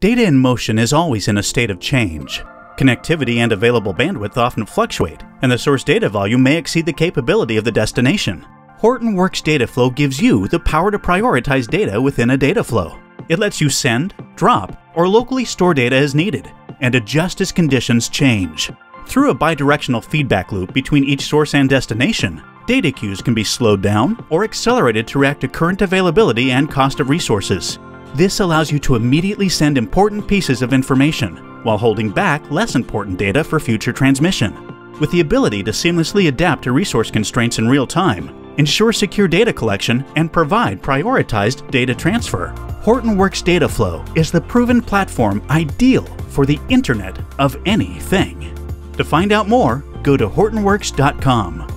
Data in motion is always in a state of change. Connectivity and available bandwidth often fluctuate, and the source data volume may exceed the capability of the destination. Hortonworks Dataflow gives you the power to prioritize data within a data flow. It lets you send, drop, or locally store data as needed, and adjust as conditions change. Through a bidirectional feedback loop between each source and destination, data queues can be slowed down or accelerated to react to current availability and cost of resources. This allows you to immediately send important pieces of information while holding back less important data for future transmission. With the ability to seamlessly adapt to resource constraints in real time, ensure secure data collection, and provide prioritized data transfer. Hortonworks Dataflow is the proven platform ideal for the Internet of Anything. To find out more, go to hortonworks.com.